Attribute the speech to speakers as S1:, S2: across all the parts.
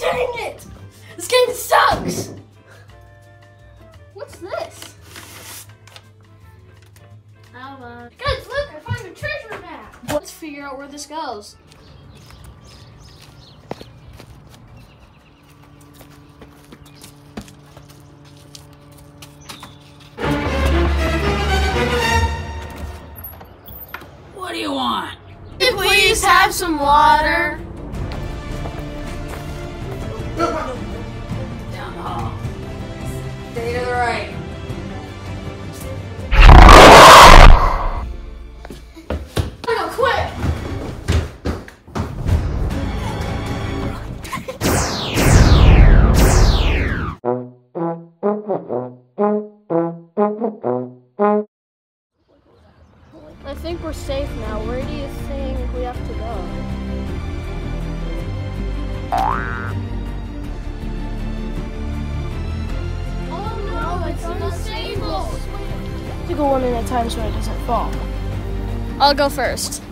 S1: Dang it! This game sucks! What's this? Guys, look, I found a treasure map! Let's figure out where this goes.
S2: What do you want?
S1: Please have some water. I think we're safe now. Where do you think we have to go? Oh no, it's unstable!
S3: to go one at a time so it doesn't fall.
S1: I'll go first.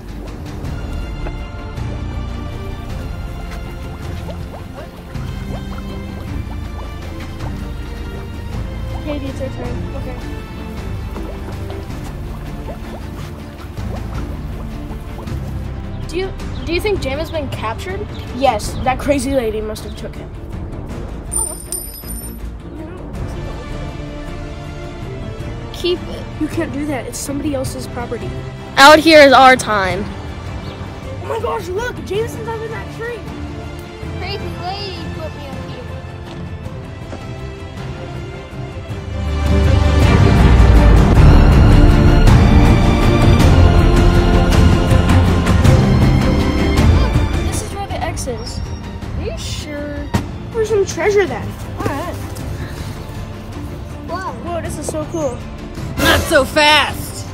S3: Okay. Do you do you think Jam has been captured? Yes, that crazy lady must have took him.
S1: Keep it.
S3: You can't do that. It's somebody else's property.
S1: Out here is our time.
S3: Oh my gosh, look, Jameson's up in that tree.
S1: Crazy lady
S3: is where the X is.
S1: Are you sure?
S3: Where's some treasure then? Alright. Wow. Whoa, this is so cool.
S2: Not so fast.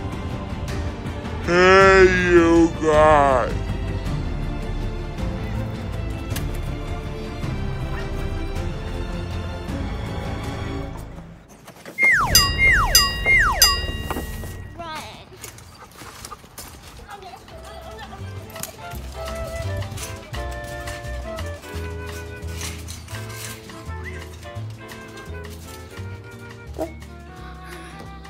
S4: Hey, you guys.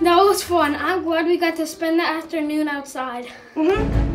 S1: That was fun. I'm glad we got to spend the afternoon outside.
S3: Mm-hmm.